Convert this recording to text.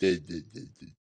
でででで